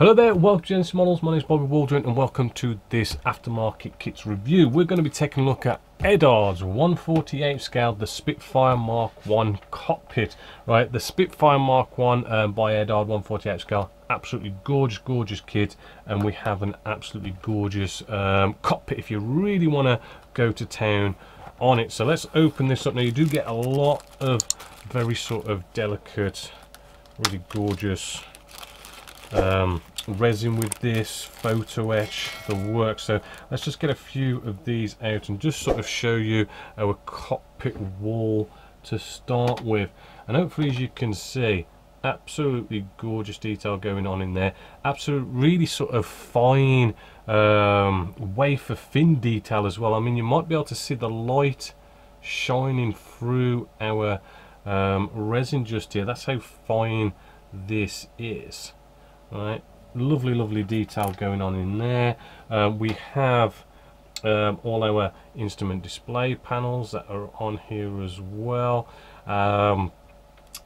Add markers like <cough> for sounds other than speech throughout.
Hello there, welcome to Genessis Models. My name is Bobby Waldron and welcome to this aftermarket kits review. We're going to be taking a look at Eduard's 148 scale, the Spitfire Mark 1 cockpit. Right, the Spitfire Mark 1 um, by Eduard 148 scale. Absolutely gorgeous, gorgeous kit. And we have an absolutely gorgeous um, cockpit if you really want to go to town on it. So let's open this up. Now you do get a lot of very sort of delicate, really gorgeous um, resin with this, photo etch, the work. So let's just get a few of these out and just sort of show you our cockpit wall to start with. And hopefully as you can see, absolutely gorgeous detail going on in there. Absolute, really sort of fine um, wafer thin detail as well. I mean, you might be able to see the light shining through our um, resin just here. That's how fine this is. Right, lovely lovely detail going on in there. Uh, we have um, all our instrument display panels that are on here as well. Um,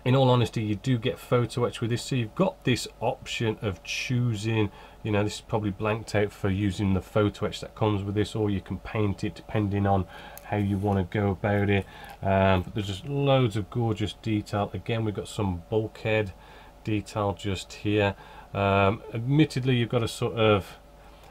in all honesty you do get photo etch with this. So you've got this option of choosing you know this is probably blanked out for using the photo etch that comes with this or you can paint it depending on how you want to go about it. Um, but there's just loads of gorgeous detail. Again we've got some bulkhead detail just here um, admittedly, you've got a sort of,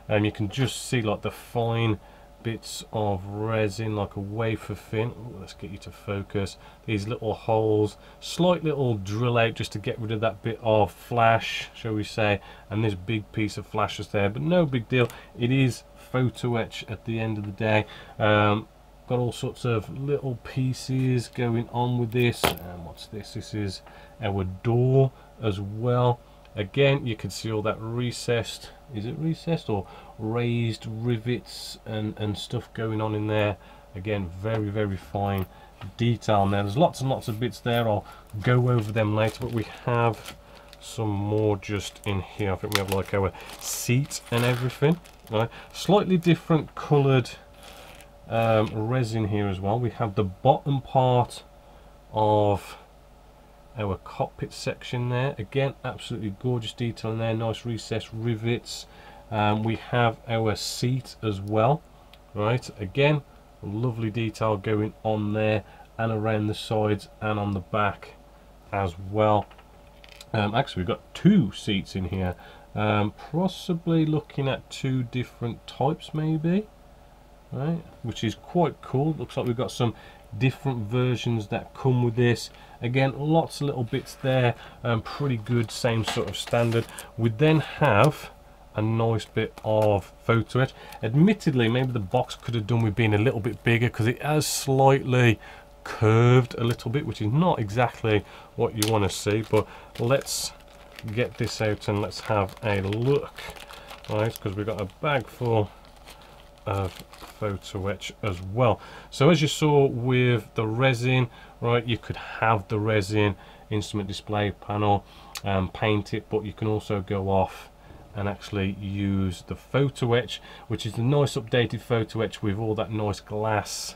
um, you can just see like the fine bits of resin, like a wafer thin. Ooh, let's get you to focus. These little holes, slight little drill out just to get rid of that bit of flash, shall we say, and this big piece of flash is there, but no big deal. It is photo etch at the end of the day. Um, got all sorts of little pieces going on with this. And what's this? This is our door as well again you can see all that recessed is it recessed or raised rivets and and stuff going on in there. Again very very fine detail. Now there's lots and lots of bits there. I'll go over them later but we have some more just in here. I think we have like our seat and everything right? Slightly different colored um, resin here as well. We have the bottom part of our cockpit section there. Again absolutely gorgeous detail in there. Nice recessed rivets. Um, we have our seat as well. Right again lovely detail going on there and around the sides and on the back as well. Um, actually we've got two seats in here. Um, possibly looking at two different types maybe. Right which is quite cool. Looks like we've got some different versions that come with this again lots of little bits there um, pretty good same sort of standard. We then have a nice bit of photo etch. Admittedly maybe the box could have done with being a little bit bigger because it has slightly curved a little bit which is not exactly what you want to see but let's get this out and let's have a look. Right because we've got a bag full of photo etch as well. So as you saw with the resin right you could have the resin instrument display panel and paint it but you can also go off and actually use the photo etch which is the nice updated photo etch with all that nice glass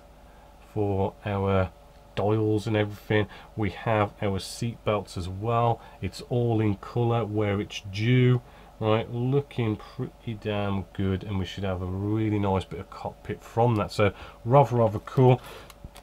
for our dials and everything. We have our seat belts as well. It's all in color where it's due right looking pretty damn good and we should have a really nice bit of cockpit from that. So rather rather cool.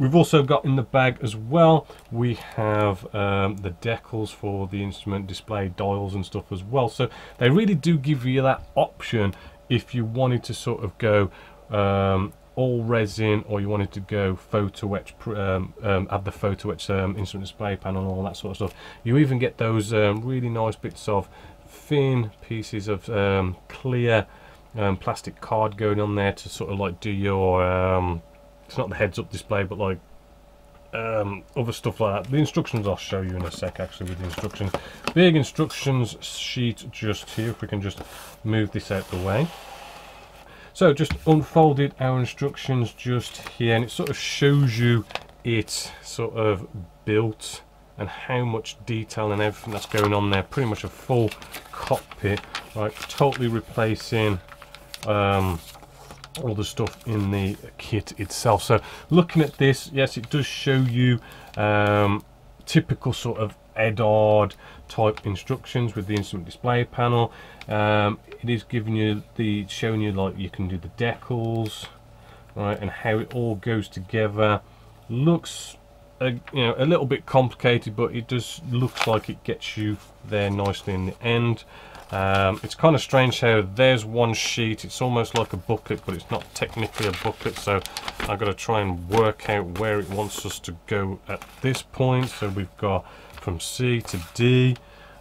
We've also got in the bag as well we have um, the decals for the instrument display dials and stuff as well. So they really do give you that option if you wanted to sort of go um, all resin or you wanted to go photo etch um, um, have the photo etch um, instrument display panel and all that sort of stuff. You even get those um, really nice bits of thin pieces of um, clear um, plastic card going on there to sort of like do your um, it's not the heads up display but like um, other stuff like that. The instructions I'll show you in a sec actually with the instructions. Big instructions sheet just here if we can just move this out the way. So just unfolded our instructions just here and it sort of shows you it sort of built and how much detail and everything that's going on there pretty much a full cockpit right totally replacing um, all the stuff in the kit itself so looking at this yes it does show you um, typical sort of Eduard type instructions with the instrument display panel. Um, it is giving you the showing you like you can do the decals, right, and how it all goes together. Looks a, you know a little bit complicated, but it does looks like it gets you there nicely in the end. Um, it's kind of strange how there's one sheet, it's almost like a booklet, but it's not technically a booklet, so I've got to try and work out where it wants us to go at this point. So we've got from C to D,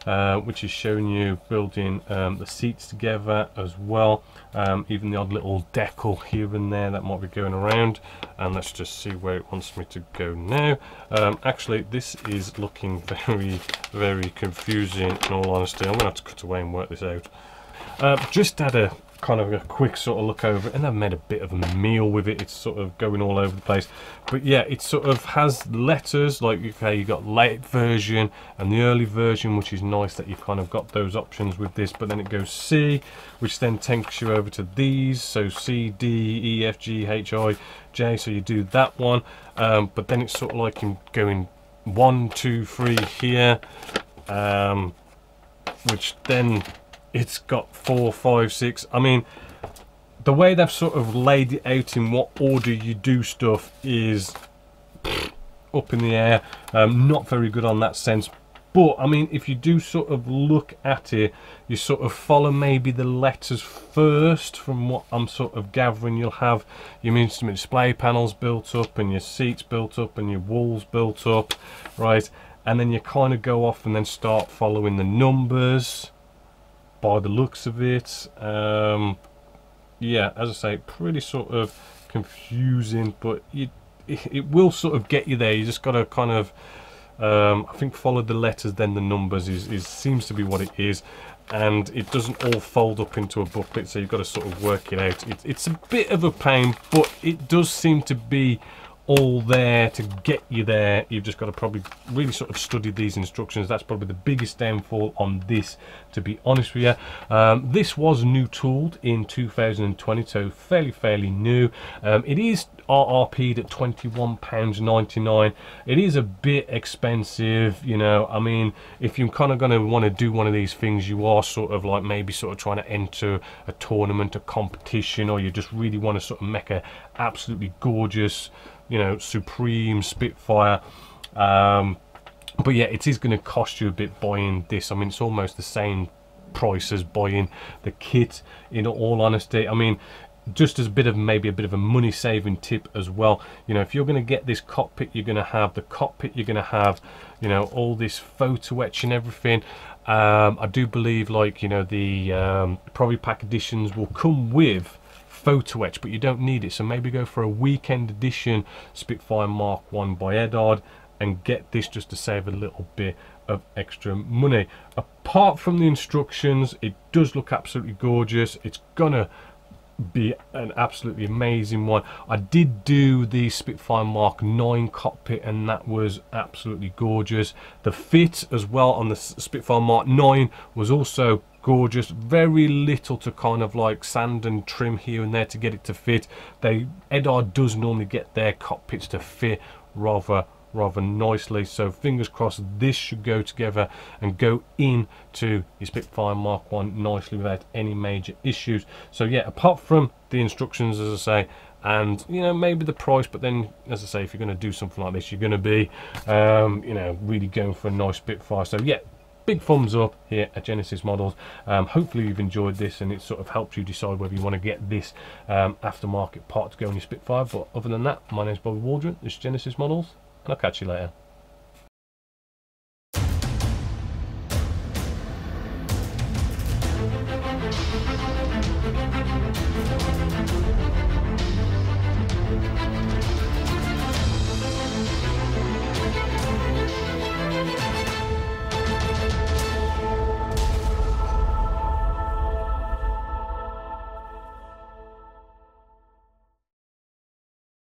uh, which is showing you building um, the seats together as well. Um, even the odd little decal here and there that might be going around. And let's just see where it wants me to go now. Um, actually, this is looking <laughs> very, very confusing in all honesty. I'm to have to cut away and work this out. Uh, just had a kind of a quick sort of look over it and I've made a bit of a meal with it. It's sort of going all over the place. But yeah it sort of has letters like okay you've got late version and the early version which is nice that you've kind of got those options with this. But then it goes C which then takes you over to these. So C D E F G H I J. So you do that one. Um, but then it's sort of like in going one two three here um, which then it's got four, five, six. I mean, the way they've sort of laid it out in what order you do stuff is <sniffs> up in the air. Um, not very good on that sense. But, I mean, if you do sort of look at it, you sort of follow maybe the letters first from what I'm sort of gathering. You'll have your instrument display panels built up and your seats built up and your walls built up, right? And then you kind of go off and then start following the numbers by the looks of it. Um, yeah, as I say, pretty sort of confusing, but it, it will sort of get you there. You just got to kind of, um, I think, follow the letters, then the numbers is, is seems to be what it is. And it doesn't all fold up into a booklet, so you've got to sort of work it out. It, it's a bit of a pain, but it does seem to be all there to get you there. You've just got to probably really sort of study these instructions. That's probably the biggest downfall on this to be honest with you um, this was new tooled in 2020 so fairly fairly new. Um, it is RRP'd at £21.99 it is a bit expensive you know. I mean if you're kind of going to want to do one of these things you are sort of like maybe sort of trying to enter a tournament a competition or you just really want to sort of make a absolutely gorgeous you know, Supreme, Spitfire. Um, but yeah, it is going to cost you a bit buying this. I mean, it's almost the same price as buying the kit, in all honesty. I mean, just as a bit of maybe a bit of a money saving tip as well you know if you're going to get this cockpit you're going to have the cockpit you're going to have you know all this photo etch and everything um, I do believe like you know the um, ProfiPACK editions will come with photo etch, but you don't need it. So maybe go for a weekend edition Spitfire Mark 1 by Eduard and get this just to save a little bit of extra money. Apart from the instructions, it does look absolutely gorgeous. It's gonna be an absolutely amazing one. I did do the Spitfire Mark 9 cockpit and that was absolutely gorgeous. The fit as well on the Spitfire Mark 9 was also gorgeous. Very little to kind of like sand and trim here and there to get it to fit. They Eduard does normally get their cockpits to fit rather rather nicely. So fingers crossed this should go together and go in to your Spitfire Mark 1 nicely without any major issues. So yeah apart from the instructions as I say and you know maybe the price but then as I say if you're going to do something like this you're going to be um, you know really going for a nice Spitfire. So yeah big thumbs up here at Genessis Models. Um, hopefully you've enjoyed this and it sort of helps you decide whether you want to get this um, aftermarket part to go in your Spitfire. But other than that, my name is Bobby Waldron, this is Genessis Models, and I'll catch you later.